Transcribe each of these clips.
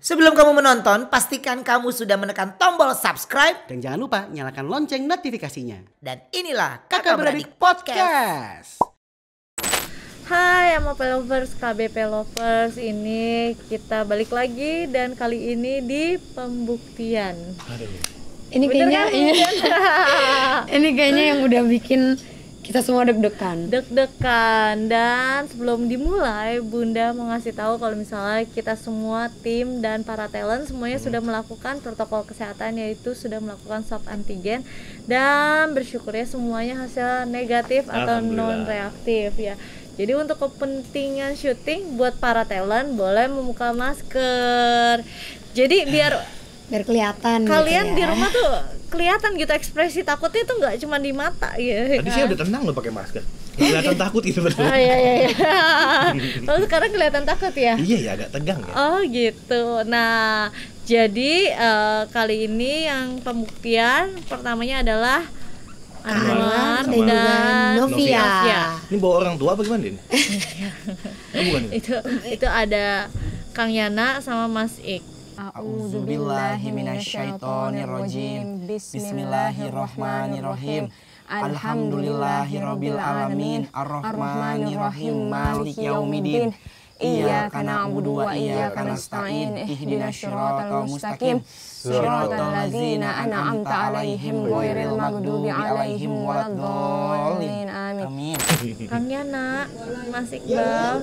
Sebelum kamu menonton, pastikan kamu sudah menekan tombol subscribe. Dan jangan lupa nyalakan lonceng notifikasinya. Dan inilah Kakak Beradik Podcast. Hai MOP Lovers, KBP Lovers Ini kita balik lagi dan kali ini di pembuktian Ini Bener kayaknya kan, iya. Bunda? ini kayaknya yang udah bikin kita semua deg-degan. Deg-degan. Dan sebelum dimulai Bunda mau ngasih tahu kalau misalnya kita semua tim dan para talent Semuanya sudah melakukan protokol kesehatan yaitu sudah melakukan swab antigen. Dan bersyukurnya semuanya hasil negatif atau non reaktif ya. Jadi untuk kepentingan syuting buat para talent boleh membuka masker. Jadi biar Biar kelihatan kalian gitu di ya. rumah tuh kelihatan gitu ekspresi takutnya tuh nggak cuma di mata ya. Tadi sih udah tenang lo pakai masker. Kelihatan takut gitu betul. Oh iya iya iya. Oh sekarang kelihatan takut ya? Iya ya agak tegang ya. Oh gitu. Nah, jadi eh, kali ini yang pembuktian pertamanya adalah Anwar dan Novia. Novia. Ini bawa orang tua apa gimana ini? oh, bukan ini. Itu itu ada Kang Yana sama Mas Ik. A'udzubillahiminasyaitonirrojim. Bismillahirrahmanirrahim. Alhamdulillahirabbil alamin. Arrahmanirrahim. Maliki yaumiddin. Iyyaka na'budu wa iyyaka nasta'in. Ihdinas siratal mustaqim. Siratal ladzina an'amta 'alaihim ghairil maghdubi 'alaihim waladdallin. Amin. Amin. Kang Yana, Mas Iqbal,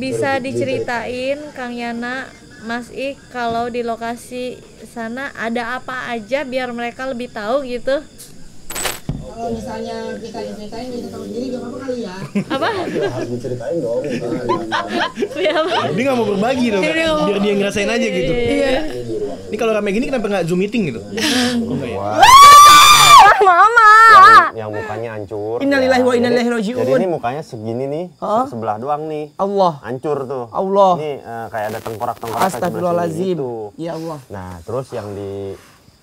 bisa diceritain Kang Yana, Mas Ik kalau di lokasi sana ada apa aja biar mereka lebih tahu gitu. Kalau misalnya kita diceritain kita tahu diri gak apa-apa kali ya. Apa? Harus diceritain dong. Ya, apa? Dia nggak mau berbagi dong. Biar dia ngerasain aja gitu. Iya. Ini kalau rame gini kenapa nggak zoom meeting gitu? Oh enggak ya? Yang mukanya hancur. Innalillahi wa Ya, inna jadi- ilaihi raji'un. Jadi ini mukanya segini nih, Hah? sebelah doang nih. Allah. Hancur tuh. Allah. Ini eh, kayak ada tengkorak-tengkorak sini gitu. Ya Allah. Nah, terus yang di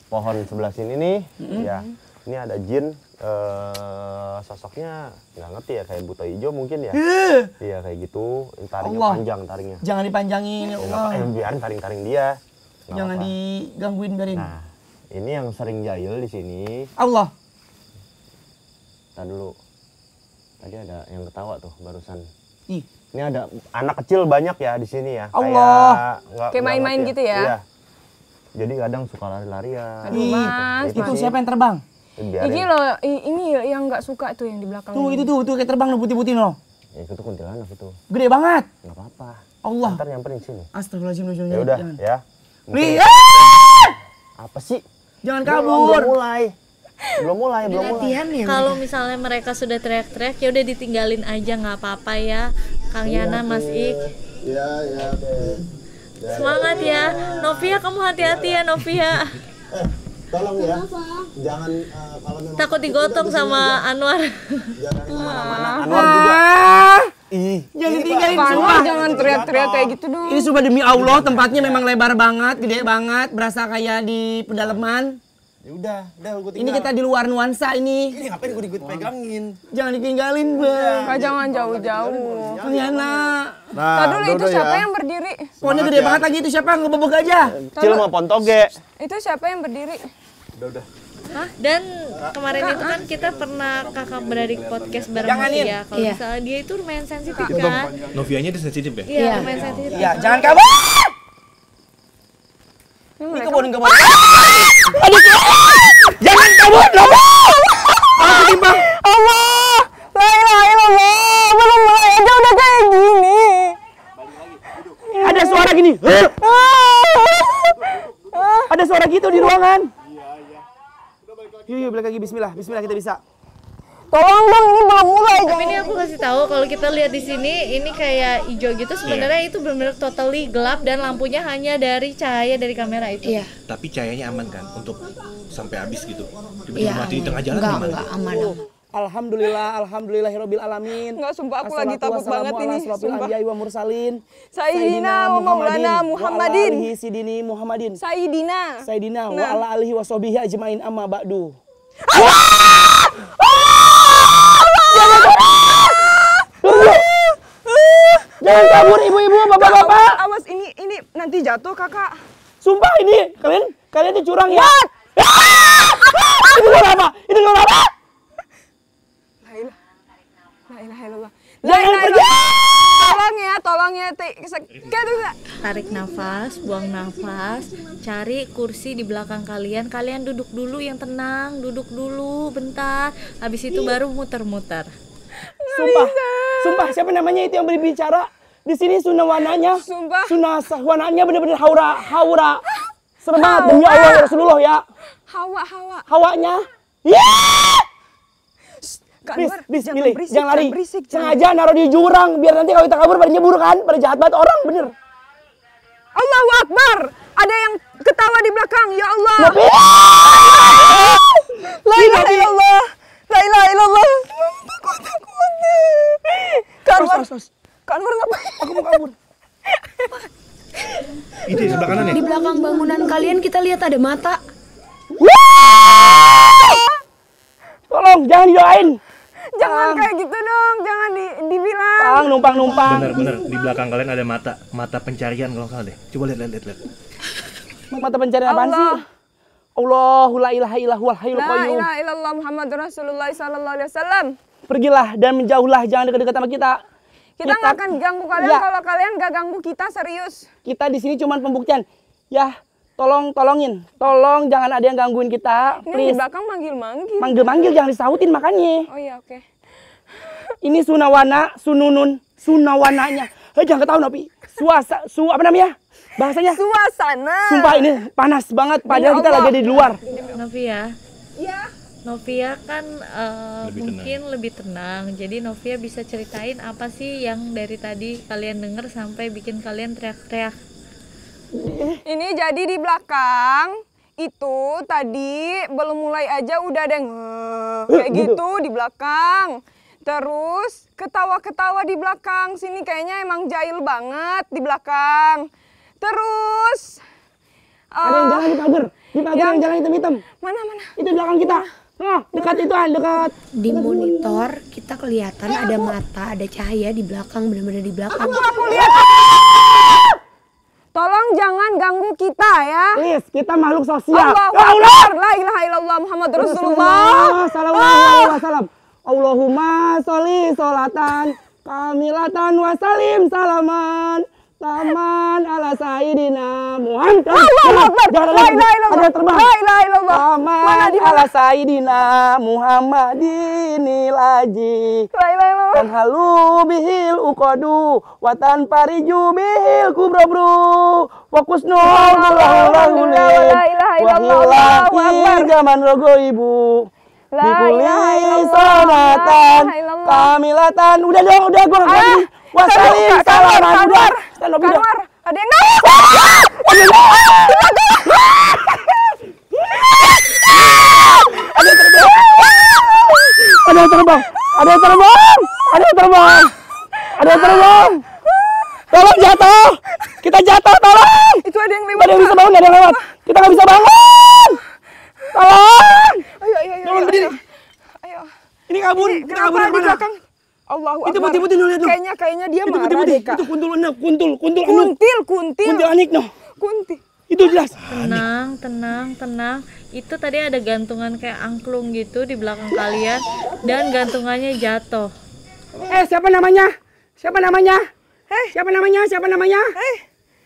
pohon sebelah sini nih, ya. Ini ada jin eh sosoknya nggak ngerti ya kayak buta hijau mungkin ya. Iya kayak gitu. Taringnya Allah. panjang taringnya. Jangan dipanjangin ya Ya, apa- Allah. eh, biarin taring-taring dia. Nggak Jangan apa-apa. digangguin biarin. Nah, ini yang sering jahil di sini. Allah. Tadi dulu. Tadi ada yang ketawa tuh barusan. Ih, Ini ada anak kecil banyak ya di sini ya. Allah. Kayak, nggak main-main ngerti gitu ya? Iya. Jadi kadang suka lari-larian. Aduh, Ih, Mas, itu Mas. siapa yang terbang? Biarin. Ini loh, i- ini yang nggak suka tuh yang di belakang. Tuh, ini. itu tuh, tuh kayak terbang lo putih-putih no. Ya, itu tuh kuntilanak itu. Gede banget. Nggak apa-apa. Allah. Ntar nyamperin sini. Astagfirullahaladzim. Ya jangan. udah ya. Li, Mungkin- ah! Apa sih? Jangan kabur. Belum mulai. Belum mulai, belum mulai. Latihan ya. Kalau misalnya mereka sudah teriak-teriak ya udah ditinggalin aja nggak apa-apa ya. Kang Yana, Mas Ik. Iya, iya. Semangat ya. Novia kamu hati-hati ya Novia. Eh, tolong ya. Jangan eh, kalau memang Takut digotong sama Anwar. jangan ke mana-mana. Anwar. Ah, Ih, Anwar sumpah. jangan teriak-teriak kayak gitu dong. Ini sumpah demi Allah tempatnya memang lebar banget, gede banget, berasa kayak di pedalaman. ya udah, udah gue Ini kita di luar nuansa ini. Ini ngapain gue ikut pegangin? Jangan ditinggalin, Bang. Kak, jangan jauh-jauh. Kaliana. Nah, Tadi dulu itu siapa yang berdiri? Pohonnya gede banget lagi itu siapa? Ngebobok gajah. Kecil mau pontoge. Itu siapa yang berdiri? Hah? Dan kemarin itu kan kita pernah kakak beradik podcast bareng Jangan. Novia. Kalau Iya. misalnya dia itu lumayan sensitif kan. Novianya dia sensitif ya? Iya, lumayan sensitif. Ya, jangan kabur. Ini kebun kebun. Aduh, jangan kabur, Nopo. Aku timbang. Allah, la ilaha illallah. Belum mulai aja udah kayak gini. Ada suara gini. Ada suara gitu di ruangan. Yuk, yuk, balik lagi. Bismillah, Bismillah kita bisa. Tolong dong, ini belum mulai. Tapi ini aku kasih tahu kalau kita lihat di sini ini kayak hijau gitu sebenarnya itu benar-benar totally gelap dan lampunya hanya dari cahaya dari kamera itu. Iya. Tapi cahayanya aman kan untuk sampai habis gitu. Iya. Tiba-tiba mati di tengah jalan Enggak, gimana? enggak aman. aman. Alhamdulillah, alhamdulillahirabbil alamin. Enggak, sumpah aku lagi takut banget ini, sumpah. wa mursalin. Sayyidina wa maulana Muhammadin. Wa sidini Muhammadin. Sayyidina. Sayyidina wa Nah. ala alihi wa sahbihi ajmain amma ba'du. Jangan kabur ibu-ibu, bapak-bapak. Awas ini ini nanti jatuh kakak. Sumpah ini kalian kalian itu curang ya. Itu suara apa? Itu suara apa? La ilah. La ilaha illallah. La ilaha illallah. Tolong ya, tolong ya. Tarik nafas, buang nafas, cari kursi di belakang kalian. Kalian duduk dulu yang tenang, duduk dulu bentar. Habis itu baru muter-muter. Sumpah. Sumpah siapa namanya itu yang berbicara? Di sini sunah warnanya. Sumpah. Sunah warnanya bener-bener haura, haura. Serem banget demi Allah ya Rasulullah ya. Hawa, hawa. Hawanya. Ya! Kak Bis, Anwar, bis, jangan milih, berisik, jangan lari. jangan berisik, jangan. Sengaja naruh di jurang biar nanti kalau kita kabur pada nyebur kan, pada jahat banget orang bener. Allahu Akbar. Ada yang ketawa di belakang. Ya Allah. Tapi La ilaha illallah. La ilaha illallah. Takut, takut. Kak Anwar. Kak Anwar ngapain? Aku mau kabur. Itu ya, sebelah kanan ya? Di belakang bangunan kalian kita lihat ada mata. Tolong jangan didoain. Jangan kayak gitu dong. Jangan di, dibilang. Bang, numpang-numpang. Bener bener di belakang kalian ada mata mata pencarian kalau salah deh. Coba lihat lihat lihat. lihat. Mata pencarian apaan sih? Allah. Allahu la ilaha illallahul hayyul La qayyum. ilaha illallah Muhammad Rasulullah sallallahu alaihi wasallam. Pergilah dan menjauhlah, jangan dekat-dekat sama kita. Kita nggak akan ganggu kalian Ya. kalau kalian nggak ganggu kita serius. Kita di sini cuma pembuktian. Ya, tolong tolongin. Tolong jangan ada yang gangguin kita. Ini di Please. belakang manggil-manggil. Manggil-manggil jangan disautin makanya. Oh iya oke. Ini sunawana, sununun, sunawananya. Hei, jangan ketahuan Nopi. Suasa, su apa namanya? Bahasanya. Suasana. Sumpah ini panas banget padahal Demi kita lagi di luar. Novia, Iya. Novia kan eh, Lebih mungkin lebih tenang. Jadi Novia bisa ceritain apa sih yang dari tadi kalian denger sampai bikin kalian teriak-teriak. Ini jadi di belakang itu tadi belum mulai aja udah ada yang kayak gitu di belakang. Terus ketawa-ketawa di belakang sini kayaknya emang jahil banget di belakang. Terus Ada yang eh, jalan di pagar. Di pagar yang- yang jalan hitam-hitam. mana mana? Itu di belakang kita. Nah, dekat itu ah, dekat. Di monitor kita kelihatan ada mata, ada cahaya di belakang, bener-bener di belakang. Aku lihat. Tolong jangan ganggu kita ya. Please, kita makhluk sosial. Allahu Ya Allah. Akbar, la ilaha illallah Muhammad Rasulullah. Rasulullah sallallahu alaihi wasallam. Allahumma sholli sholatan kamilatan wa salim salaman taman ala sayyidina Muhammad. Allahu Akbar. Jangan La lagi. ilaha illallah. Ada yang terbang. La ilaha illallah. Mana Taman ala sayyidina Muhammadinil aji. La ilaha illallah. Tan halu bihil ukodu watan pariju bihil kubrobru ilaha illallah, Allahu Akbar. zaman rogo ibu illallah, sonatan kamilatan udah dong udah gua lagi wasalim Kak Kanwar, salaman udah Kanwar. up udah Kanwar, ada yang nangis. ada yang terbang ada yang terbang ada yang terbang ada yang terbang tolong jatuh kita jatuh tolong Itu ada yang lewat. Ada yang bisa bangun, ada yang lewat. Kita gak bisa bangun. Tolong. Ayo, ayo, ayo. Tolong berdiri. Ayo. Ini kabur. Kita Kenapa kabur di ke mana? belakang? Allahu Itu Akbar. putih putih no lihat no. Kayaknya kayaknya dia Itu marah putih putih. deh, Kak. Itu kuntul anak, kuntul, kuntul anak. Kuntil, kuntil. Kuntil anik no. Kuntil. Itu jelas. Tenang, tenang, tenang. Itu tadi ada gantungan kayak angklung gitu di belakang kalian dan gantungannya jatuh. Eh siapa namanya? Siapa namanya? Eh siapa namanya? Siapa namanya? Eh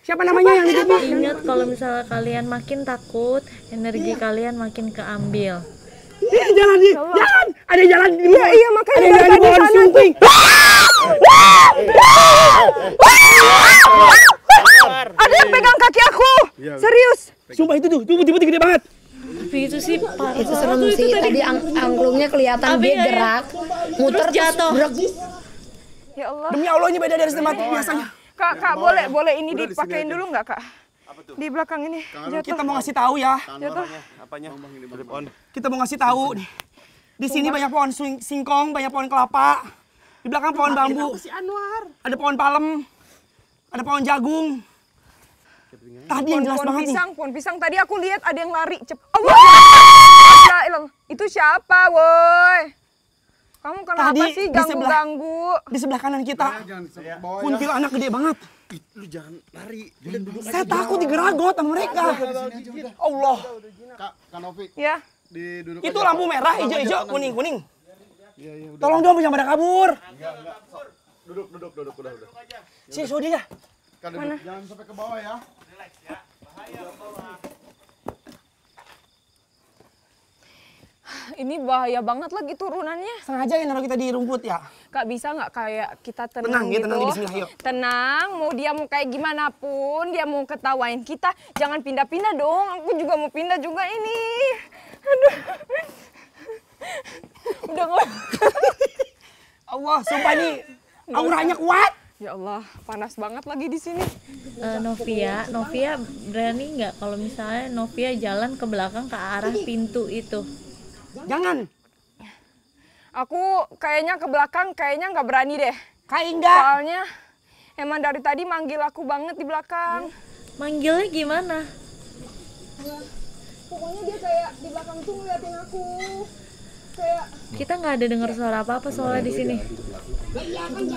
siapa namanya yang di TV? Ingat kalau misalnya kalian makin takut, energi kalian makin keambil. Iya jalan di, jalan. Ada jalan di Iya, iya, makanya Ada jalan di tadi pohon sana. sunting. Ada yang pegang kaki aku. Serius. Sumpah itu tuh, tuh putih-putih gede banget. Tapi itu sih parah Itu serem itu sih. tadi. Tadi ang angklungnya kelihatan dia ya, ya. gerak, muter Terus jatuh. Ya Allah. Demi Allah ini beda dari tempat biasanya. Kak, Kak, boleh boleh ini dipakein dulu nggak, Kak? Di belakang ini. Jatuh. Kita mau ngasih tahu ya. Jatuh. Kita mau ngasih tahu nih. Di sini banyak pohon singkong, banyak pohon kelapa. Di belakang pohon bambu. Ada pohon palem. Ada pohon jagung. Tadi yang jelas pohon banget nih. pisang, pohon pisang. Tadi aku lihat ada yang lari. Cep. Allah. La ilallah. Itu siapa, woi? Kamu kenapa Tadi sih di sebelah- ganggu-ganggu? Di sebelah kanan kita. Kuntil anak gede banget. Lu jangan lari. Udah duduk Saya takut digeragot sama mereka. Allah. Kak, Kak Novi, Ya. di duduk Itu lampu merah, hijau-hijau, kuning-kuning. Tolong dong jangan pada kabur. Duduk, duduk, duduk, udah, udah. Sini suruh dia. Kak, duduk. Jangan sampai ke bawah ya. Ini bahaya banget lagi turunannya. Sengaja ya naruh kita di rumput ya. Kak bisa nggak kayak kita Tenang, tenang, ya, gitu? tenang, bismillah, yuk. Tenang, mau dia mau kayak gimana pun, dia mau ketawain kita, jangan pindah-pindah dong. Aku juga mau pindah juga ini. Aduh. Udah nggak. Allah, sumpah ini auranya kuat. Ya Allah, panas banget lagi di sini. Eh, Novia, Novia berani nggak kalau misalnya Novia jalan ke belakang ke arah pintu itu? Jangan. Aku kayaknya ke belakang, kayaknya nggak berani deh. Kayak enggak. Soalnya emang dari tadi manggil aku banget di belakang. Manggilnya gimana? Pokoknya dia kayak di belakang tuh ngeliatin aku. Kayak Kita nggak ada dengar suara apa-apa soalnya di sini.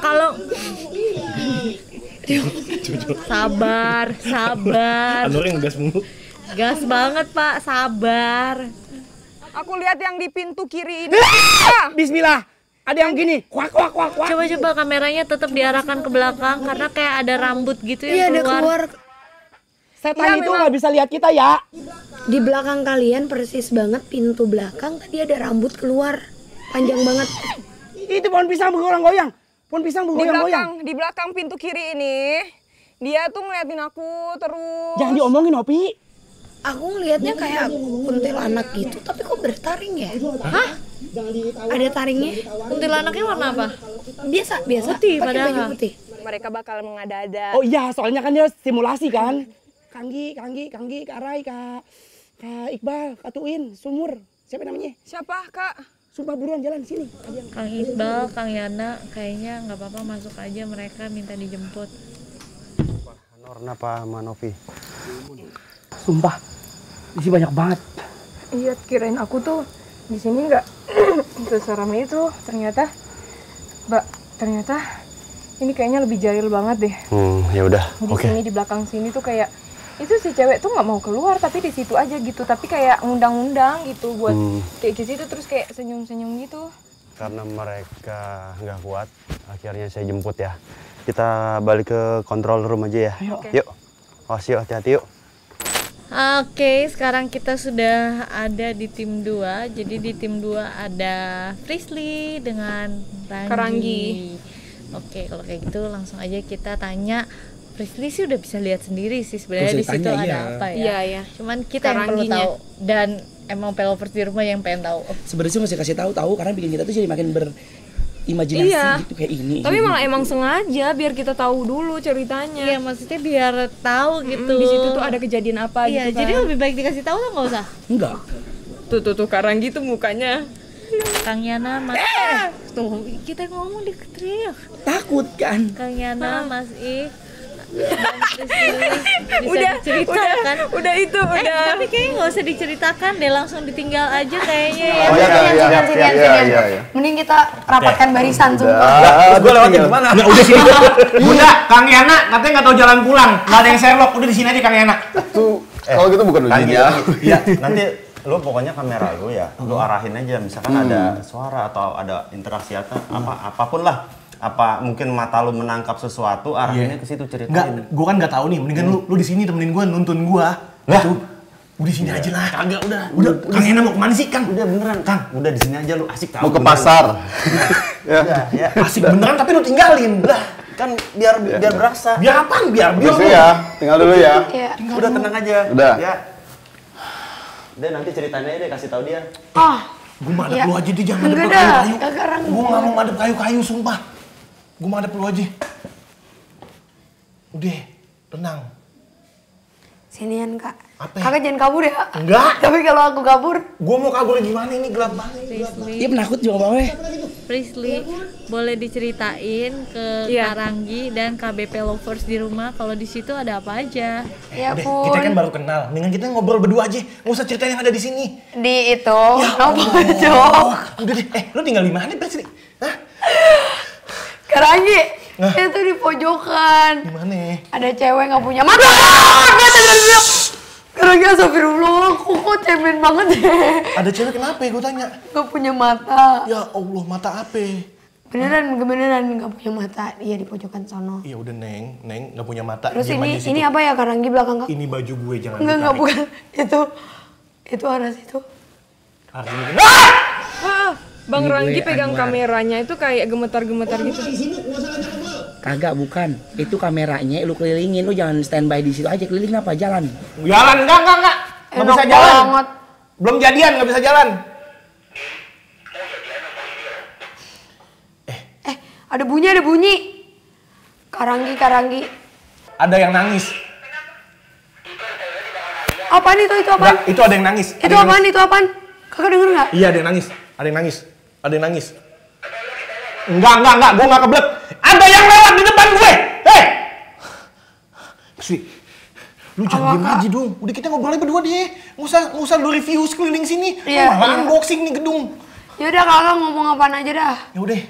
Kalau sabar, sabar, Anur yang gas mulu. gas banget Pak, sabar. Aku lihat yang di pintu kiri ini. Bismillah. Ada yang gini, kuak kuak kuak kuak. Coba coba kameranya tetap diarahkan ke belakang karena kayak ada rambut gitu Iya yang ada keluar. keluar Setan itu nggak bisa lihat kita ya. di belakang kalian persis banget pintu belakang tadi ada rambut keluar panjang banget. Itu pohon pisang bergoyang-goyang. Pohon pisang Di bergoyang-goyang. belakang, di belakang pintu kiri ini, dia tuh ngeliatin aku terus. Jangan diomongin, Opi. Aku ngelihatnya kayak kuntilanak gitu tapi kok bertaring ya? Hah? Ada taringnya? Kuntilanaknya warna apa? Biasa biasa Putih pakai baju padahal. putih. Mereka bakal mengada-ada. Oh iya, soalnya kan dia simulasi kan. Kanggi, Kanggi, Kanggi, Kak Rai, Kak, Kak Iqbal, Kak Tuin, Sumur. Siapa namanya? Siapa kak? Sumpah buruan jalan sini. Kang Iqbal, Kang Yana, kayaknya nggak apa-apa masuk aja mereka minta dijemput. Norna apa sama Novi? Sumpah, di sini banyak banget. Iya, kirain aku tuh di sini nggak seseram itu. Ternyata, mbak, ternyata ini kayaknya lebih jahil banget deh. Hmm, ya udah. Di Oke. sini di belakang sini tuh kayak itu si cewek tuh nggak mau keluar tapi di situ aja gitu tapi kayak ngundang-undang gitu buat Hmm. kayak di situ terus kayak senyum-senyum gitu Karena mereka nggak kuat, akhirnya saya jemput ya. Kita balik ke control room aja ya. Yuk. Awas yuk, hati-hati yuk. Oke, sekarang kita sudah ada di tim 2. Jadi di tim 2 ada Frisly dengan Ranggi. Karanggi. Oke, kalau kayak gitu langsung aja kita tanya Frisly sih udah bisa lihat sendiri sih sebenarnya di situ ditanya, ada iya. apa ya. Iya, iya. Cuman kita yang perlu tahu dan emang pelovers di rumah yang pengen tahu. Sebenarnya sih masih kasih tahu tahu karena bikin kita tuh jadi makin berimajinasi Iya. gitu kayak ini. tapi ini. malah emang sengaja biar kita tahu dulu ceritanya Iya, maksudnya biar tahu gitu. di situ tuh ada kejadian apa Iya, gitu kan jadi lebih baik dikasih tahu atau nggak usah? enggak. tuh tuh tuh Karanggi tuh mukanya Kang Yana, Mas Eh! Tuh, kita ngomong di teriak. Takut kan? Kang Yana, Mas I Priscilla bisa udah diceritakan. udah udah itu Eh, udah tapi kayaknya nggak usah diceritakan deh, langsung ditinggal aja kayaknya ya. Oh iya, iya, iya, iya, iya, iya, iya. Mending kita rapatkan barisan sumpah. Ah, Gue lewatin gimana? Nah, udah sini. Bunda, Kang Yana katanya nggak tahu jalan pulang. Nggak ada yang Sherlock. Udah di sini aja Kang Yana. Tuh, kalau gitu bukan Kan gitu. ya. Iya. Nanti lu pokoknya kamera lu ya, lu arahin aja. Misalkan ada suara atau ada interaksi atau apa apa pun lah. Apa mungkin mata lu menangkap sesuatu, arahinnya ke situ Enggak, ceritain. gue kan nggak tahu nih. Mendingan lu lu di sini temenin gue, nuntun gue. Lah? Gitu. Udah di sini aja lah. Kagak udah. Udah. Kang Ena mau ke mana sih, Kang? Udah beneran, Kang. Udah di sini aja lu asik tahu. Mau ke beneran. pasar. Ya, ya. Asik beneran tapi lu tinggalin. Lah. Kan biar biar berasa. Biar apaan? Biar biar. Bisu ya. Tinggal dulu ya. Iya. Udah tenang aja. Udah. Ya. Udah nanti ceritanya deh kasih tahu dia. Ah, Gue madep Iya. lu aja deh, jangan Enggak madep kayu-kayu. Gue nggak mau madep kayu-kayu, sumpah. Gue madep lu aja. Udah, tenang. sinian kak. Apa ya? Kakak jangan kabur ya. Enggak. Tapi kalau aku kabur, Gue mau kabur gimana ini gelap banget. Prisly, Iya penakut juga boleh. Prisly, boleh diceritain ke Iya. Karanggi dan KBP lovers di rumah kalau di situ ada apa aja. ya Udah, pun kita kan baru kenal. Mendingan kita ngobrol berdua aja. Nggak usah ceritain yang ada di sini. di itu Ya jok. Udah deh, eh lu tinggal di mana, Presli? Kerangi, itu di pojokan. Di mana? Ada cewek nggak punya mata. Kerangi astagfirullah, kok kok cemen banget deh. Ada cewek kenapa ya gue tanya? Nggak punya mata. Ya Allah, mata apa? Beneran, beneran nggak punya mata. Iya di pojokan sono. Iya udah Neng, Neng nggak punya mata. Terus Diam ini ini apa ya Karangi belakang kak? Ini baju gue jangan Enggak enggak bukan itu itu arah situ. Hari ini- Ah! Bang Ini Ranggi pegang Anwar. kameranya itu kayak gemetar-gemetar gitu. Kagak bukan. Itu kameranya lu kelilingin, lu jangan standby di situ aja. Keliling apa? Jalan. Jalan enggak enggak enggak. Enggak bisa jalan. banget. Belum jadian enggak bisa jalan. Eh, ada bunyi, ada bunyi. Karangi, Karangi. Ada yang nangis. Apaan itu? Itu apaan? Enggak, itu ada yang nangis. Itu yang apaan? nangis. Itu apaan? Kakak denger nggak? Iya, ada yang nangis. Ada yang nangis. Ada yang nangis. Enggak, enggak, enggak. Gue enggak kebelet. Ada yang lewat di depan gue. Hei! Swi, lu jangan diem aja dong. Udah kita ngobrol aja berdua deh. Nggak usah, nggak usah lu review sekeliling sini. Iya, Malah iya. unboxing nih gedung. Yaudah kakak ngomong apaan aja dah. Ya udah.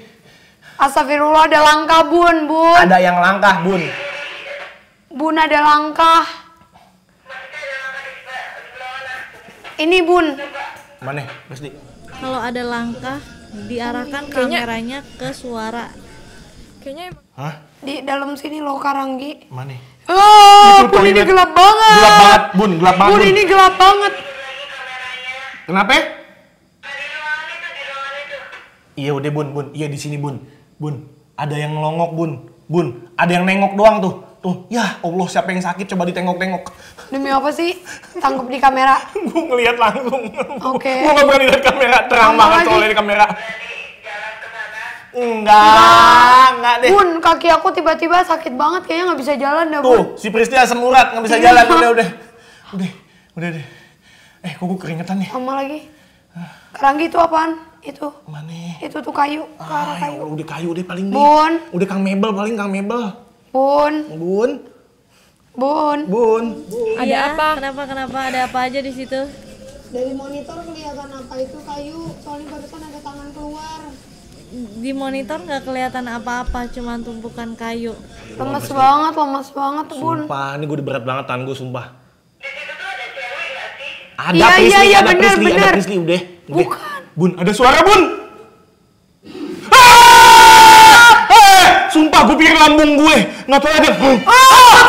Astagfirullah ada langkah bun, bun. Ada yang langkah, Bun. Bun ada langkah. Ini bun. Mana? Leslie. Kalau ada langkah diarahkan kameranya ke suara. Kayaknya Hah? Di dalam sini loh Karanggi. Mana? Oh, Itu bun ini gelap banget. Gelap banget, Bun. Gelap banget, Bun Bun. ini gelap banget. Kenapa? Iya udah bun, bun. Iya di sini bun, bun. Ada yang ngelongok bun, bun. Ada yang nengok doang tuh, tuh. Ya Allah siapa yang sakit coba ditengok-tengok. Demi apa sih? Tangkap di kamera. Gue ngeliat langsung. Oke. Gue gak berani lihat kamera, terang banget soalnya di kamera. Enggak, enggak deh. Bun, kaki aku tiba-tiba sakit banget kayaknya nggak bisa jalan dah, Bun. Tuh, si Pristi asam urat nggak bisa jalan. Udah, udah, udah, udah deh. Eh, kok gue keringetan nih? Sama lagi. Karanggi itu apaan? Itu. Mana? Itu tuh kayu, ke Ah, ya kayu. Allah, udah kayu deh paling deh. Bun, Udah Kang Mebel paling Kang Mebel. Bun, Bun, bun. bun. Ada Iya, apa? Kenapa kenapa ada apa aja di situ? Dari monitor kelihatan apa itu kayu, soalnya barusan ada tangan keluar. Di monitor nggak kelihatan apa-apa, cuman tumpukan kayu. Lemes banget, lemes banget, bun. Sumpah, ini gue udah berat banget tangan gue, sumpah. Ada Iya, Prisli, iya, iya, ada bener, Prisli, ada bener. Prisli, udah. udah. Bukan. Bun, ada suara bun. Ah! Eh, Sumpah, gue pikir lambung gue. Nggak tahu ada. Ah!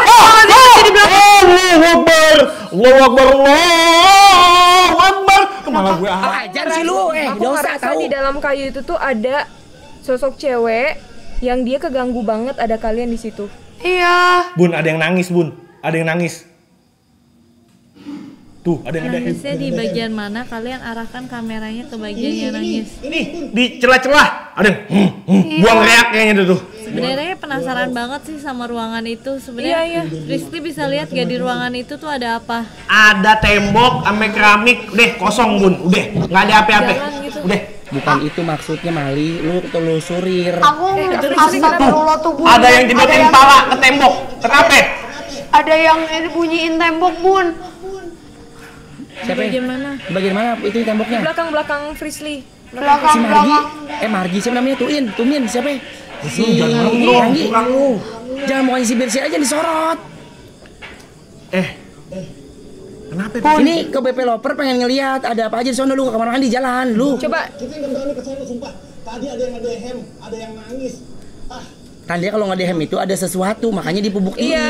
Allahu Akbar. Allahu Akbar. Allahu Akbar. Ke mana gue? Ah. Ajar sih lu, eh, aku ngerasa tahu. di dalam kayu itu tuh ada sosok cewek yang dia keganggu banget ada kalian di situ. Iya. Bun, ada yang nangis, Bun. Ada yang nangis. Tuh, ada yang ada. Nangisnya di bagian mana? Kalian arahkan kameranya ke bagian yang nangis. Ini di celah-celah. Ada yang hmm, hmm, buang reak kayaknya itu tuh. Sebenarnya penasaran banget sih sama ruangan itu. Sebenarnya Rizky bisa lihat gak di ruangan itu tuh ada apa? Ada tembok sama keramik, udah kosong bun, udah nggak ada apa-apa, gitu. udah. Bukan itu maksudnya Mali, lu telusurir. Aku astagfirullah tuh, bun. Ada yang jedotin yang- pala ke tembok, kenapa? Ada yang bunyiin tembok, bun. Siapa? ya? Bagian mana? Bagian mana itu temboknya? Belakang-belakang Frisly. Belakang, Si Margi. belakang. Eh Margi siapa namanya? Tuin, Tumin siapa? Ya? Si jangan ngomong dong, kurang lu. Jangan mukanya si Birsi aja disorot. Eh, kenapa? Ini ke BP Loper pengen ngelihat ada apa aja di sana lu ke kamar mandi jalan lu. Coba Kita nggak berani ke sana sumpah. Tadi ada yang ngedehem, ada yang nangis. Ah, Tanda kalau nggak dehem itu ada sesuatu makanya dipubuktiin. Iya.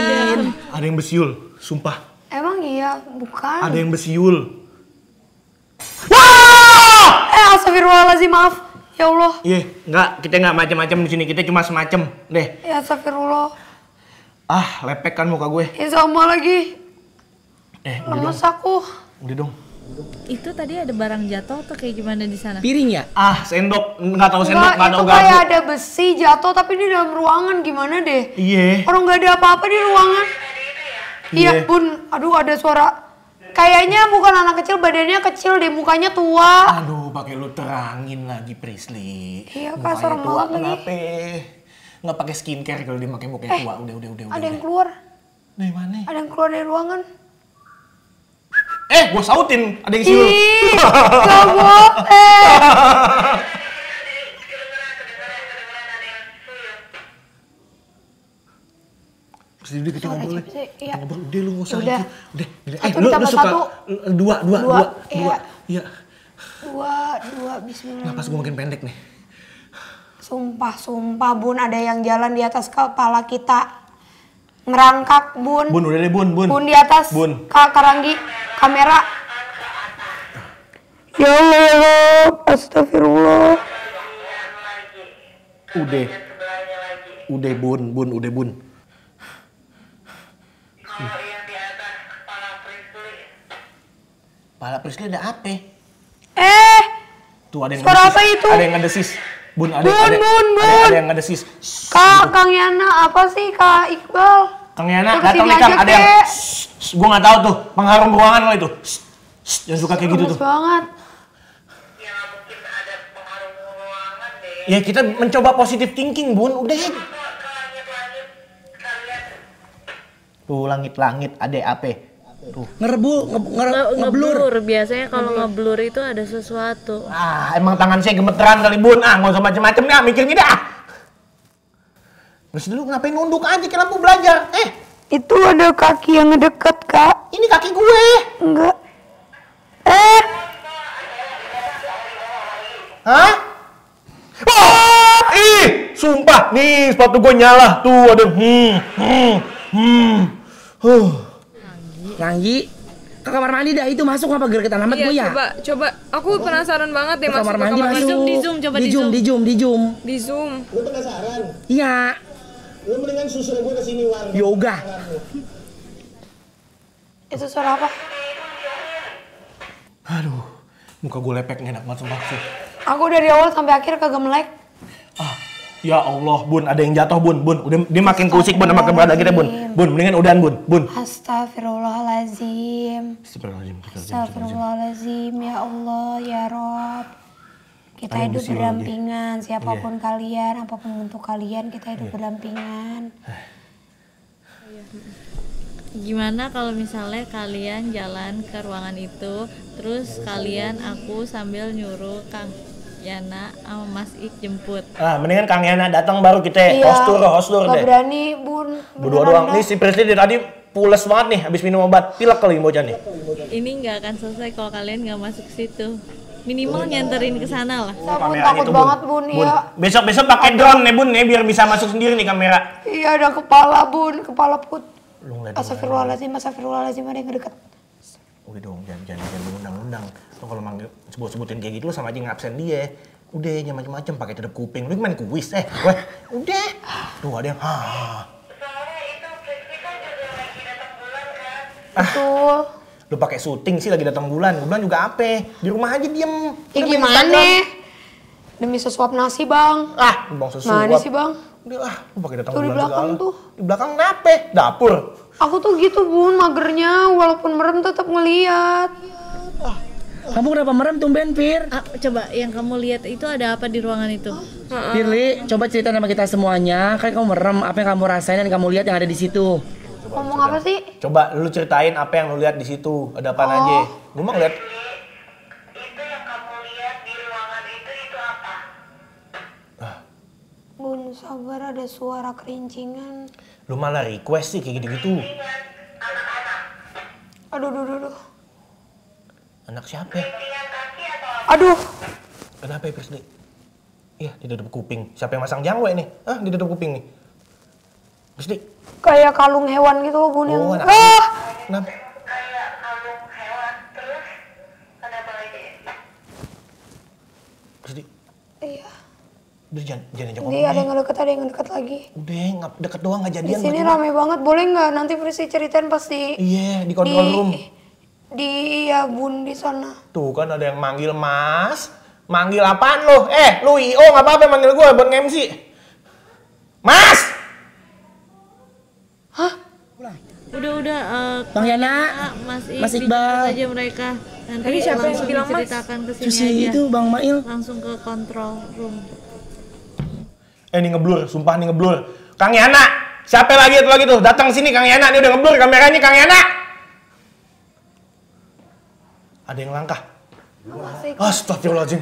Ada yang besiul, sumpah. Emang iya, bukan. Ada yang besiul. Eh, astagfirullahaladzim, maaf. Ya Allah. Iya, nggak, kita nggak macam-macam di sini, kita cuma semacam, deh. Ya astagfirullah. Ah, lepek kan muka gue. Ya sama lagi. Eh, udah dong, Lemes aku. udah dong. Itu tadi ada barang jatuh atau kayak gimana di sana? Piring ya? Ah, sendok, nggak tahu sendok, Enggak, nggak tahu kayak gabuk. ada besi jatuh tapi di dalam ruangan gimana deh? Iya. Orang nggak ada apa-apa di ruangan. Iya, Iya. bun. Aduh, ada suara. Kayaknya bukan anak kecil, badannya kecil deh, mukanya tua. Aduh, pakai lu terangin lagi, Prisli. Iya, Kak, Mukanya serem tua, kenapa? Nggak pakai skincare kalau dia pakai mukanya tua. Udah, udah, udah, udah. Ada yang udah. keluar. Dari mana? Ada yang keluar dari ruangan. Eh, gua sautin. Ada yang siul. Ih, gak boleh. Terus udah kita ngobrol ya. Iya. Ngobrol, udah lu nggak usah Udah. Udah, udah. Eh, lu, lu suka dua, dua, Dua, dua, iya. dua. Iya. Dua, dua, bismillah. Napas gue makin pendek nih. Sumpah, sumpah bun ada yang jalan di atas kepala kita. Ngerangkak bun. Bun, udah deh, Bun, Bun. Bun di atas. Bun. Kak Karanggi, kamera. Ya Allah. Astagfirullah. Udah. Udah, Bun, Bun, udah, Bun. Pala Prisli ada apa? Eh, Tuh ada yang Suara ngedesis. apa itu? Ada yang ngedesis. Bun, ada, Bun, ada, Bun, ada, Bun. ada yang ngedesis. Kak, Kang Yana, apa sih Kak Iqbal? Kang Yana, datang nih Kang, ada yang... Gue gak tahu tuh, pengharum ruangan lo itu. Shh, shh, Yang suka kayak gitu tuh. banget. Ya kita mencoba positive thinking, Bun. Udah. Tuh langit-langit ada apa? Ngerebu, nge, nge, Nge- ngeblur. ngeblur biasanya kalau ngeblur itu ada sesuatu Ah, emang tangan saya gemeteran kali, Bun. Ah, nggak usah macem-macem dah, mikirnya dah. Terus dulu ngapain nunduk aja ke lampu belajar? Eh, Itu ada kaki yang ngedeket, Kak. ini kaki gue. Enggak. Eh, Hah? Oh, ih, sumpah. Nih, sepatu gue nyala. Tuh, ada hmm, hmm, hmm. Huh. Ranggi, ke kamar mandi dah itu masuk apa gergetan amat Iya, gue ya? coba, coba. Aku penasaran banget deh Ke masuk kamar ke mandi kamar masuk. mandi. Di zoom, coba di di zoom, zoom. di zoom, di zoom. Di zoom. Lu penasaran? Iya, Lu mendingan susul gue ke sini war. yoga. itu suara apa? Aduh, muka gue lepek nih enak banget sumpah sih. Aku dari awal sampai akhir kagak melek. Ah, ya Allah, Bun, ada yang jatuh, Bun, Bun. Udah dia makin kusik, Bun, sama keberadaan kita, Bun. Bun, mendingan udahan, Bun, Bun. Astagfirullahalazim. Astagfirullahaladzim. Astagfirullahalazim. Ya Allah, ya Rob. Kita Ayo, hidup Allah, berdampingan. Siapa pun Iya. kalian, apa pun bentuk kalian, kita hidup berdampingan. Gimana kalau misalnya kalian jalan ke ruangan itu, terus kalian aku sambil nyuruh Kang Yana sama Mas Ik jemput. Ah, mendingan Kang Yana datang baru kita Iya. hostur, hostur deh. berani, Bun. Berdua doang. Nih si Presli dari tadi pules banget nih habis minum obat. Pilek kali bocah nih. Ini nggak akan selesai kalau kalian nggak masuk situ. Minimal nyanterin ke sana lah. Saya pun Kameranya takut tuh, banget, Bun. Bun. Iya. Besok-besok pakai drone nih, Bun, nih biar bisa masuk sendiri nih kamera. Iya, ada kepala, Bun. Kepala put. Astagfirullahaladzim, astagfirullahaladzim. Ada yang deket. Udah dong, jangan jangan jangan undang-undang. Lo kalau manggil sebut-sebutin kayak gitu lo sama aja ngabsen dia. Udah, jangan macem-macem pakai tutup kuping. Lu main kuis, eh. Weh, udah. Tuh ada yang ha. Betul. Lu pakai syuting sih lagi datang bulan. Bulan juga apa? Di rumah aja diem. Ya Udah main gimana? Instagram. Demi sesuap nasi, Bang. Ah, bang sesuatu. Mana sih, Bang? Udah lah, lu pakai datang Tuh di bulan belakang segala. tuh. Di belakang kenapa? Dapur. Aku tuh gitu, Bun, magernya. Walaupun merem tetap ngeliat. Kamu kenapa merem tumben, Pir? Ah, coba yang kamu lihat itu ada apa di ruangan itu? Pirli, coba cerita sama kita semuanya. Kan kamu merem, apa yang kamu rasain dan kamu lihat yang ada di situ. Ngomong apa sih? Coba lu ceritain apa yang lu lihat di situ. Ada apa Oh. aja? Lu mah ngeliat Bun, sabar ada suara kerincingan. Lu malah request sih kayak gitu-gitu. Aduh, aduh, aduh, aduh. Anak siapa ya? Aduh, Kenapa ya Prisli? Iya, ditutup kuping. Siapa yang masang jangwe nih? Ah, ditutup kuping nih. Prisli. kayak kalung hewan gitu loh, Bun. yang... Oh, anak Ah! Kenapa? Prisli, Iya. Udah jangan jangan ajak Ini ngomong ada yang deket, ada yang deket lagi. Udah, ngap deket doang nggak Di jadian. sini bagaimana? rame banget, boleh nggak? Nanti Prisi ceritain pasti Iya, di control room. di iya Bun di sana. Tuh kan ada yang manggil mas. Manggil apaan lo? Eh, lu IO nggak apa-apa manggil gue buat nge-MC. Mas! Udah udah eh, Bang Yana, Mas, Ik, Mas Iqbal. aja mereka. Nanti Tadi siapa yang bilang, Mas? diceritakan ke sini aja. itu Bang Mail. Langsung ke control room. Eh, ini ngeblur, sumpah nih ngeblur. Kang Yana, siapa lagi itu lagi tuh? Datang sini Kang Yana, ini udah ngeblur kameranya Kang Yana. Ada yang langkah. Astagfirullahaladzim.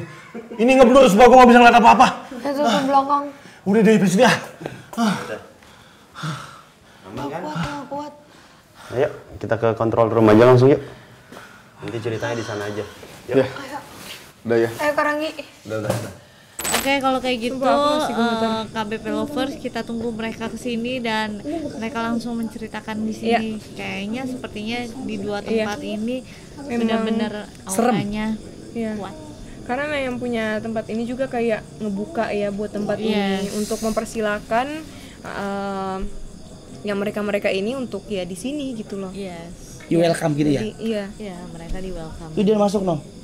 Ini ngeblur supaya gue gak bisa ngeliat apa-apa. Itu ke belakang. Udah deh, Priscilla. Ah. Apa? Ayo, kita ke kontrol room aja langsung yuk. Nanti ceritanya di sana aja. Yuk. Ya. Udah ya. Ayo Karangi. Udah, udah, udah. Oke, kalau kayak gitu komentar. eh, KBP Lovers kita tunggu mereka ke sini dan mereka langsung menceritakan di sini. Kayaknya sepertinya di dua Iya. tempat ini Memang benar-benar auranya Iya. kuat. Karena yang punya tempat ini juga kayak ngebuka ya buat tempat ini Yes. untuk mempersilahkan eh, yang mereka-mereka ini untuk ya di sini gitu loh. Yes. You welcome gitu ya? Iya. Ya, mereka di welcome. Itu dia masuk no.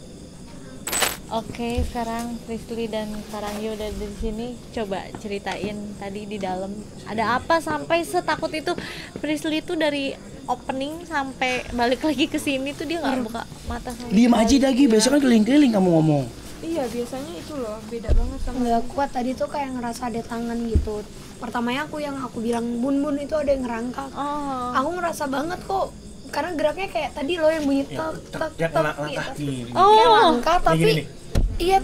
Oke, sekarang Prisly dan Karanggi udah di sini. Coba ceritain tadi di dalam ada apa sampai setakut itu Prisly itu dari opening sampai balik lagi ke sini tuh dia nggak buka mata sama Diem aja Dagi, besok kan keliling-keliling kamu ngomong. Iya, biasanya itu loh beda banget sama Nggak kuat tadi tuh kayak ngerasa ada tangan gitu. Pertamanya aku yang aku bilang bun bun itu ada yang ngerangkak. Oh. Aku ngerasa banget kok karena geraknya kayak tadi loh yang bunyi tek tek yang tek langkah gitu. Oh. Langkah tapi. Iya.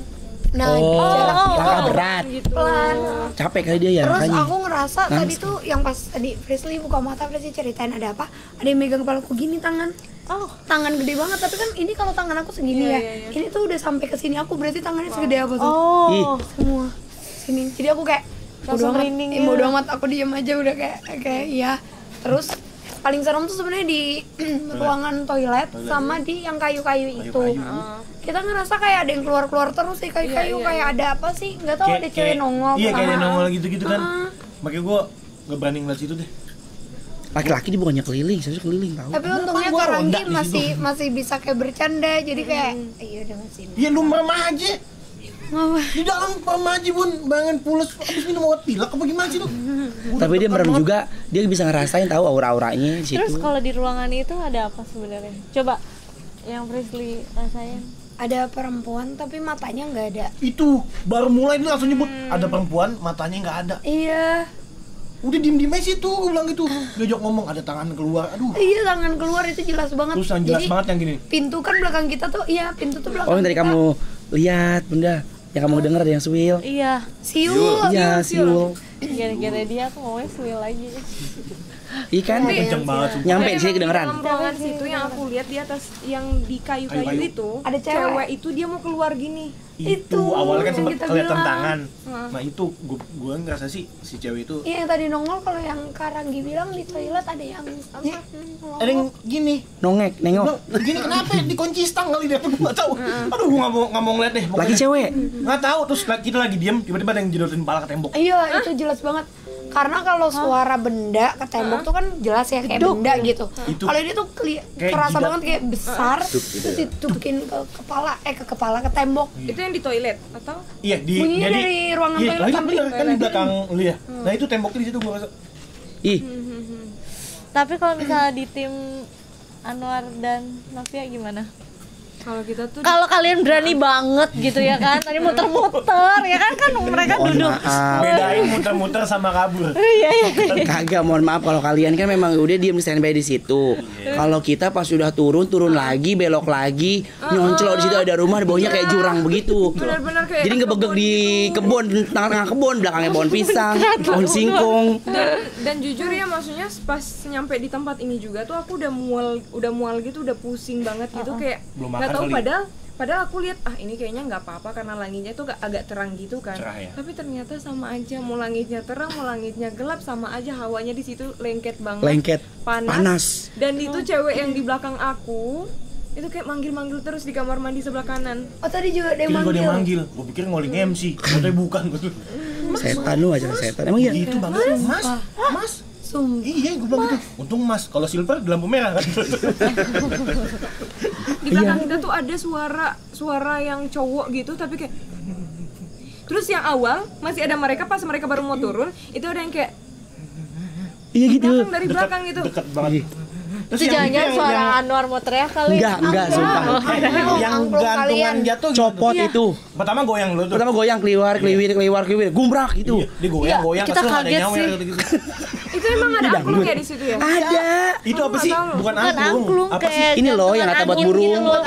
Nah, Oh, jarak langkah berat. gitu. pelan. Capek kali dia ya Terus makanya. aku ngerasa Nangis. tadi tuh yang pas tadi Presley buka mata Presley ceritain ada apa? Ada yang megang kepalaku gini tangan. Oh, Tangan gede banget tapi kan ini kalau tangan aku segini Iya, ya. iya, iya. Ini tuh udah sampai ke sini aku berarti tangannya segede apa tuh? oh. Ih. Semua sini. Jadi aku kayak Langsung bodo amat, eh, ya. bodo amat aku diem aja udah kayak kayak iya. Terus paling serem tuh sebenarnya di ruangan toilet sama di yang kayu-kayu itu. Kita ngerasa kayak ada yang keluar-keluar terus sih kayu-kayu Iya, iya, kayak ada apa sih? Nggak tahu ada cewek nongol. Iya kayak ada nongol gitu-gitu kan. Makanya gue nggak berani ngeliat situ deh. Laki-laki dia bukannya keliling, saya keliling tahu. Tapi untungnya gua Karanggi masih masih bisa kayak bercanda jadi kayak iya udah masih. Iya lu merem aja. Di dalam merem aja bun, bangun pules, abis minum obat pilek apa gimana sih lu? Tapi dia merem juga, dia bisa ngerasain tahu aura-auranya di Terus situ. kalau di ruangan itu ada apa sebenarnya? Coba yang Prisly rasain. Ada perempuan tapi matanya nggak ada. Itu baru mulai dia langsung nyebut ada perempuan matanya nggak ada. Iya. Udah diem diem aja situ, gue bilang gitu. Diajak ngomong ada tangan keluar, aduh. Iya tangan keluar itu jelas banget. Terus yang jelas Jadi, banget yang gini. Pintu kan belakang kita tuh, iya pintu tuh belakang. Oh, yang tadi kita. kamu lihat, Bunda. Yang kamu dengar ada yang suil. Iya, Siul. Iya, siul. gara-gara dia aku ngomongnya suil lagi. Ikan Kenceng banget sumpah. nyampe di sini kedengeran. Dalam ruangan situ yang aku lihat di atas yang di kayu-kayu Kayu-kayu. itu, Ada cewek. itu dia mau keluar gini. Itu, Itu, awalnya kan sempat kelihatan bilang. tangan. Nah itu gue gue ngerasa sih si cewek itu Iya yang tadi nongol kalau yang Karanggi bilang di toilet ada yang apa? ada yang gini. Nongek, nengok. Bilang, gini kenapa ya? dikunci stang kali dia gue nggak tahu. Aduh gue nggak mau nggak mau ngeliat deh. pokoknya. Lagi cewek. Nggak tahu terus kita lagi diem tiba-tiba ada yang jedotin kepala ke tembok. Iya itu jelas banget. Karena kalau suara benda ke tembok tuh kan jelas ya kayak benda gitu. Itu- Kalau ini tuh keli- Kayak kerasa jidat. banget kayak besar, terus ditukin ke kepala eh ke kepala ke tembok. Itu yang di toilet atau? Iya di Bunyinya jadi dari ruangan iya, toilet lah, itu tapi- bener kan di belakang lu ya. Nah itu temboknya di situ gue rasa. Ih, Tapi kalau misalnya di tim Anwar dan Novia gimana? Kalau kita tuh Kalau kalian berani banget gitu ya kan, tadi muter-muter ya kan kan mereka mohon duduk. maaf. Bedain muter-muter sama kabur. Iya iya. Kagak, mohon maaf kalau kalian kan memang udah diem standby di situ. Kalau kita pas sudah turun, turun lagi, belok lagi, nyoncelok di situ ada rumah, di bawahnya kayak jurang begitu. benar-benar kayak Jadi ngebegek di kebun, tengah-tengah kebun, belakangnya pohon pisang, pohon singkong. dan, dan jujur ya maksudnya pas nyampe di tempat ini juga tuh aku udah mual udah mual gitu udah pusing banget gitu kayak Belum makan tahu kali. padahal padahal aku lihat ah ini kayaknya nggak apa-apa karena langitnya tuh agak, agak terang gitu kan Cerah ya? tapi ternyata sama aja mau langitnya terang mau langitnya gelap sama aja hawanya di situ lengket banget Lengket, panas, panas. dan itu cewek yang di belakang aku itu kayak manggil-manggil terus di kamar mandi sebelah kanan Oh tadi juga yang Kira gue dia manggil. manggil, gue pikir ngoling MC, ternyata bukan gue tuh. Setan lu aja setan. Emang iya? Gitu banget, mas, mas. Iya, gue bilang gitu. Untung mas, kalau silver di lampu merah kan. di belakang kita tuh ada suara suara yang cowok gitu tapi kayak terus yang awal masih ada mereka pas mereka baru mau turun itu ada yang kayak Iya gitu. datang dari belakang gitu Deket banget. Itu jangan-jangan suara Anwar mau teriak kali. Enggak, enggak, sumpah. yang angklung gantungan jatuh gitu. Copot itu. Pertama goyang dulu tuh. Pertama goyang, keliwar, keliwir, keliwar, keliwir, gumbrak gitu. Dia goyang, goyang, kita kesel ada kaget sih. gitu. itu emang ada angklung ya di situ ya Ada. Itu apa sih? Bukan Bukan angklung. Apa sih? Ini loh yang kata buat angin burung. gitu loh.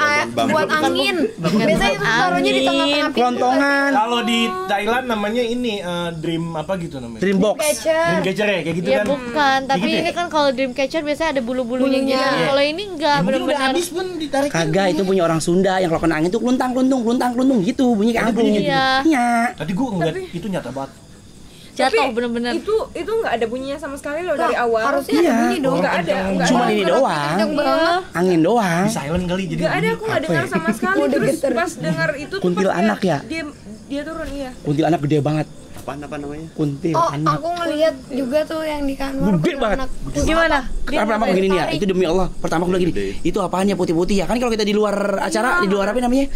Buat angin. Biasanya itu taruhnya di tengah-tengah pintu. Kelontongan. Kalau di Thailand namanya ini eh, dream apa gitu namanya? Dream box. Dream catcher ya, kayak gitu Ya kan? bukan, tapi Gitu ya? ini kan kalau dreamcatcher biasanya ada bulu-bulunya gitu. Iya. Kalau ini enggak Ya, benar-benar. habis pun ditarik. Kagak itu punya orang Sunda yang kalau kena angin tuh kluntang kluntung kluntang kluntung gitu bunyi kayak angklung. Iya. Iya. Tadi gua ngeliat itu nyata banget. Jatuh bener-bener. Itu itu nggak ada bunyinya sama sekali loh dari Lah, awal. harusnya Iya. ada bunyi dong. Nggak ada, Cuma ada. ini doang. Banget. Angin doang. Di silent kali jadi. Nggak ada, aku nggak dengar sama sekali. Terus pas dengar itu tuh Kuntil pas anak dia, ya? Dia dia turun iya. Kuntil anak gede banget. Apaan apa namanya? Kuntil Oh, anak. aku ngeliat juga tuh yang di kantor. Gede banget. Gimana? Pertama begini nih ya, itu demi Allah. Pertama aku bilang gini, itu apaan ya putih-putih ya? Kan kalau kita di luar acara, di luar apa namanya?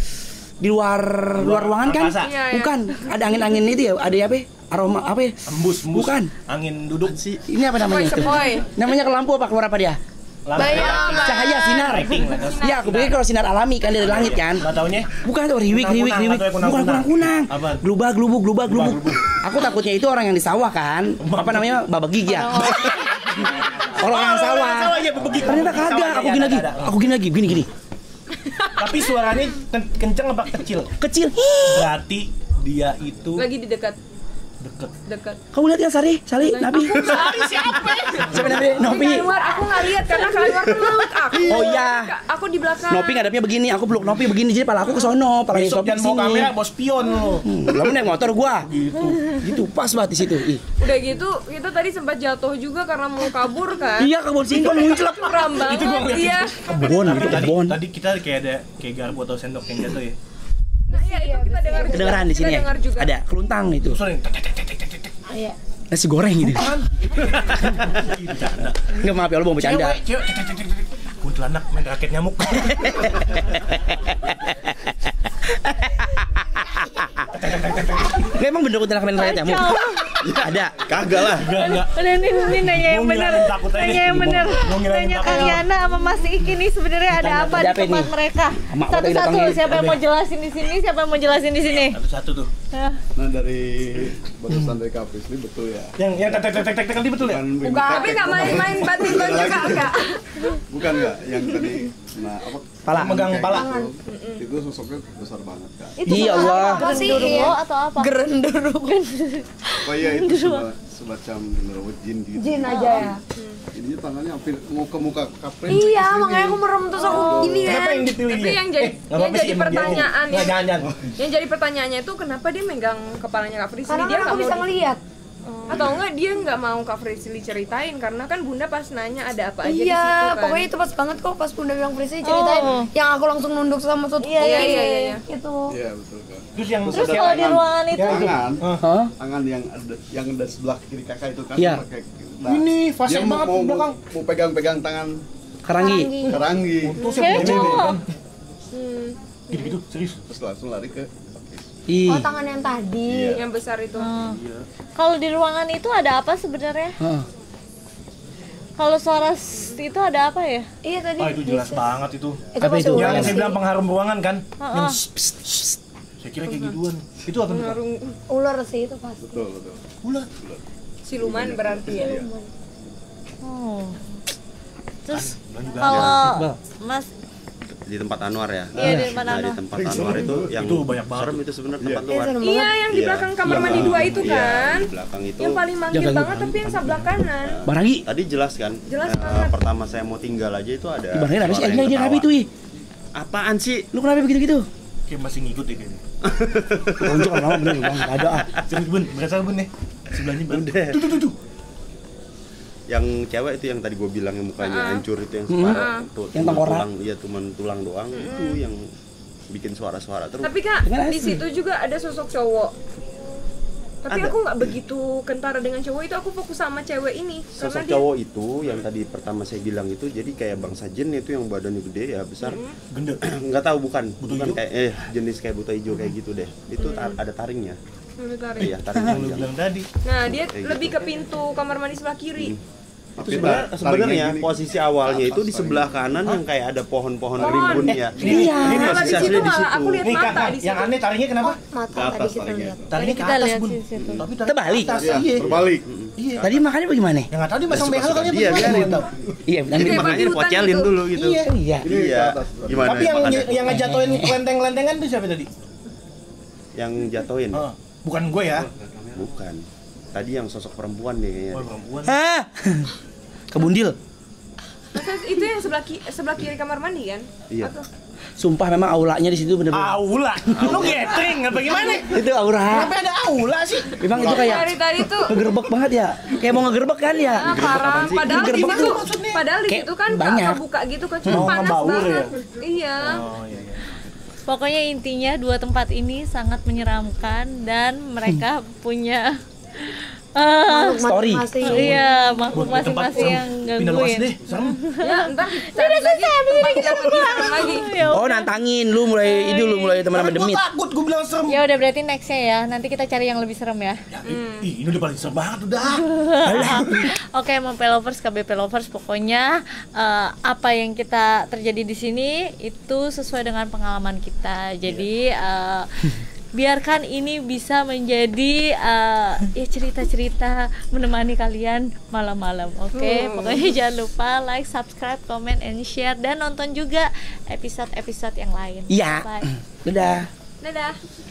Di luar luar ruangan kan? Iya, iya. Bukan, ada angin-angin itu ya, ada apa? Aroma apa ya? Embus, embus. Bukan. Angin duduk sih. Ini apa namanya itu? Namanya ke lampu apa keluar apa dia? Bayang. Cahaya sinar. Lighting lah. Ya, aku pikir kalau sinar alami kan dari langit kan. Nggak taunya? Bukan tuh riwik riwik riwik. atau Bukan kunang-kunang? kunang kunang. Glubuk glubag glubuk. Glubag-glubuk. Aku takutnya itu orang yang di sawah kan. Apa namanya? Babak gigi ya. Orang yang sawah. sawah, iya. Ternyata kagak. Aku gini lagi. Aku gini lagi. Gini gini. Tapi suaranya ken- kenceng apa kecil? Kecil. Berarti dia itu Lagi di dekat deket. dekat. Kamu lihat ya Sari? Sari? Nabi? siapa? Siapa Nabi? Nopi. Di luar aku nggak lihat karena keluar peluk aku. Oh iya. Aku di belakang. Nopi ngadepnya begini, aku peluk Nopi begini, jadi pala aku ke sono, pala Besok di sini. kamera, bawa spion lo. Hmm, Lalu naik motor gua. Gitu. Gitu, pas banget di situ. Ih. Udah gitu kita tadi sempat jatuh juga karena mau kabur kan. Iya, kebun singkong muncul. Ram banget. Itu gua ngeliat. Iya. Kebun, itu Tadi, kebun. tadi kita kayak ada kayak garpu atau sendok yang jatuh ya. Nah, iya itu kita dengar juga. Kedengeran di sini ya. Ada keluntang itu. Iya. Nasi goreng gitu. Enggak maaf ya Allah mau bercanda. Kuntilanak main raket nyamuk. Nggak emang bener kuntilanak main rakyat nyamuk? Ada. Kagak lah. Enggak. Udah nih, ini nanya yang aja Nanya yang ngilangin Nanya. Kang Yana sama Mas Iki nih sebenarnya ada apa Ada di tempat mereka? Satu-satu siapa yang mau jelasin di sini? Siapa yang mau jelasin di sini? Satu-satu tuh. Nah dari batasan dari Kapis ini betul ya. Yang yang tek tek tek tek tek tadi betul ya? Bukan tapi nggak main-main badminton juga enggak. Bukan enggak yang tadi nah apa Pala. Megang kayak pala. Itu sosoknya besar banget kan. Itu Iya, apa? Allah. Apa sih? Genderuwo Iya. atau apa? Gerenduru. Oh iya itu seba- semacam genderuwo jin gitu. Jin aja ya. Ininya tangannya hampir mau ke muka Kapres. Iya, makanya aku merem terus aku gini Kenapa kan. yang dipilih yang jadi Eh, yang jadi pertanyaan yang, jadi pertanyaannya itu kenapa dia megang kepalanya Kak Frisli Karena dia kan nggak bisa di- ngeliat. atau enggak dia nggak mau Kak Frisli ceritain karena kan Bunda pas nanya ada apa aja di situ Iya, kan. pokoknya itu pas banget kok pas Bunda bilang Prisi ceritain Oh. yang aku langsung nunduk sama tutup Iya, iya, iya, iya. Itu. Iya betul kan. Terus yang Terus kalau di ruangan itu Tangan, Hah? tangan yang ada yang ada sebelah kiri kakak itu kan Iya. pakai Ini fase banget mau, di belakang. mau pegang-pegang tangan Karangi. kerangi Terus cewek yang cowok. gitu-gitu serius. terus langsung lari ke. Oh, tangan yang tadi. yang besar itu Hmm. Kalau di ruangan itu ada apa sebenarnya? Heeh. Kalau suara itu ada apa ya? Iya tadi. Ah itu jelas banget itu. Itu Apa itu? Yang saya bilang pengharum ruangan kan. Heeh. Yang shh, psst, psst. Saya kira kayak gituan. Itu apa tuh? Ular sih itu pasti. betul betul Ular. siluman berarti ya Oh. Terus kalau Mas Di tempat Anwar ya. Iya, di tempat Nah, di Anwar. tempat Anwar itu yang Itu banyak banget. serem itu sebenarnya tempat luar. iya yang di Iya. belakang kamar mandi dua itu Iya, kan di belakang itu. yang paling manggil Jangan- banget tapi yang sebelah kanan Bang Ragi. Tadi jelas kan? Jelas eh, banget. pertama saya mau tinggal aja itu ada. Sih? suara Eh, dia. Nabi tuh, ih. Apaan sih? Lu kenapa begitu-gitu? Kayak masih ngikut ya kayaknya. Lonjok lama bener Bang, ada. ah. Serius bun, berasa bun nih. Sebelahnya bun. Tuh tuh tuh tuh. Yang cewek itu yang tadi gue bilang yang mukanya hancur itu yang separuh tuh, Yang tulang, iya cuma tulang doang itu yang bikin suara-suara terus. tapi kak di situ juga ada sosok cowok. Tapi Ada. aku nggak begitu kentara dengan cowok itu aku fokus sama cewek ini. Sosok dia cowok itu yang tadi pertama saya bilang itu jadi kayak bangsa jin itu yang badannya gede ya besar. Gende. nggak tahu bukan. Buta bukan hijau? kayak eh jenis kayak buta hijau kayak gitu deh. Itu tar- ada taringnya. Iya taring Yang lu panjang. bilang tadi. nah dia Kayak lebih gitu. ke pintu kamar mandi sebelah kiri Itu sebenarnya sebenarnya posisi awalnya itu di sebelah kanan yang kayak ada pohon-pohon rimbun ya. Iya. ini posisi di situ aslinya di malah situ. aku lihat Nih mata kakak, di yang aneh tariknya kenapa? Mata Ke atas tadi kita tariknya. lihat. Tariknya ke atas, Bun. di situ. Tapi tarik Terbalik. atas, Iya, iya. terbalik. Iya. Tadi makannya bagaimana? Ya nggak tahu dia masang behel kali ya, Dia bagaimana? Iya, nanti di hutan dipocelin dulu gitu. Iya. Iya. Iya. Gimana? Tapi yang makannya? yang ngejatoin kelenteng-kelentengan itu siapa tadi? yang jatuhin. Ah, bukan gue ya. Bukan. Tadi yang sosok perempuan nih kayaknya. Oh, perempuan. Hah? Kebundil. Itu yang sebelah ki- sebelah kiri kamar mandi kan? Iya. Atau Sumpah memang aulanya di situ bener-bener. Aula. Lu gathering apa gimana? Itu aura. Kenapa ada aula sih? Memang itu kayak dari tadi tuh ngegerbek banget ya. Kayak mau ngegerbek kan ya. ah, parah. Padahal di situ, tuh padahal di situ kan banyak. buka gitu kan, cuma Oh, panas ngebaur ya? banget. Iya. Oh iya iya. Pokoknya intinya dua tempat ini sangat menyeramkan dan mereka punya eh, Story. Iya makhluk masing-masing yang Pindah lokasi gangguin. deh, serem. Ya, ntar cari lagi tempat yang lebih serem lagi. Ya Oh, nantangin lu mulai itu lu mulai teman-teman demit. takut, gue bilang serem. Ya udah berarti nextnya ya. Nanti kita cari yang lebih serem ya. Ya, ih, ini udah paling serem banget udah. Oke, MP lovers, KBP lovers, pokoknya eh, apa yang kita terjadi di sini itu sesuai dengan pengalaman kita. Jadi eh, biarkan ini bisa menjadi eh, ya cerita-cerita menemani kalian malam-malam. Oke, pokoknya jangan lupa like, subscribe, comment, and share dan nonton juga episode-episode yang lain. Iya. Bye. Dadah. Dadah.